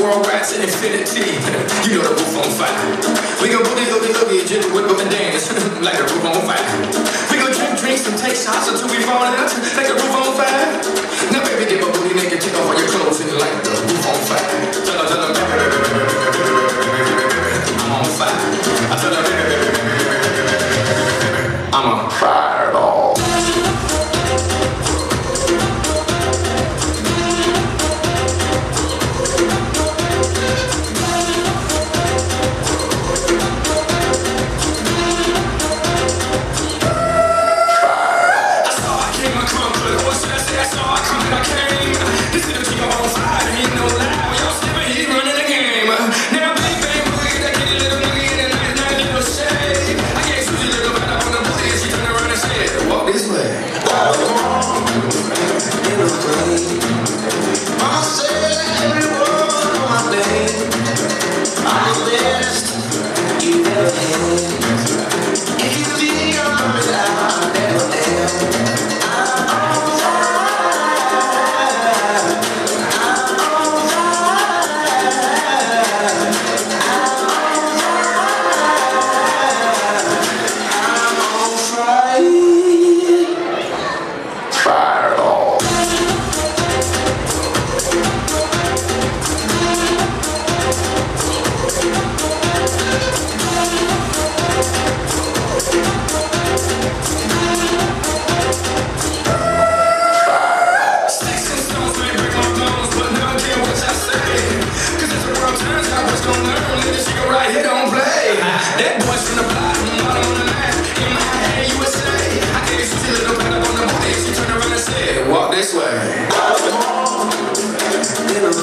world rides in infinity. you know the roof on fire. We go boogie, loogie, loogie, just whip up and dance like the roof on fire. We go drink drinks and take shots until we fall out like the roof on fire. Now baby, get my booty naked, take off all your clothes and you're like the roof on fire. Tell her, tell her, I'm on fire. I tell her, I'm on fire.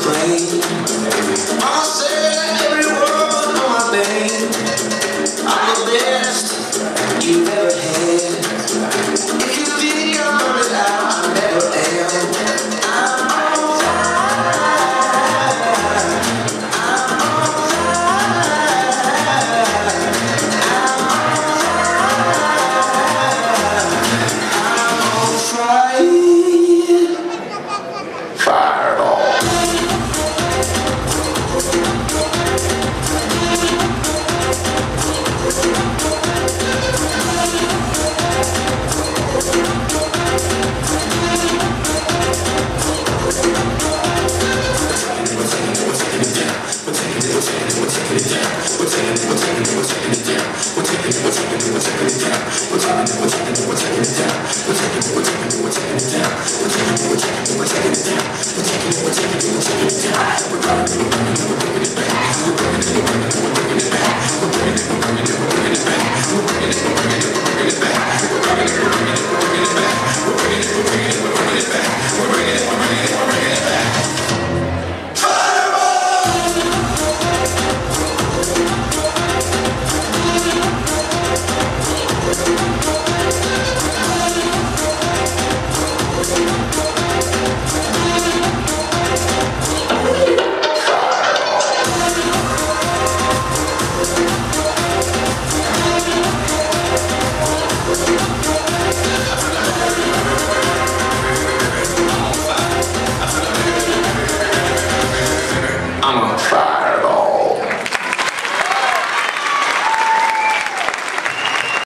Mama said every word on my name. I'm the best you've ever had. 我欠你，我欠你，我欠你家，我欠你，我欠你，我欠你家，我欠你，我欠你。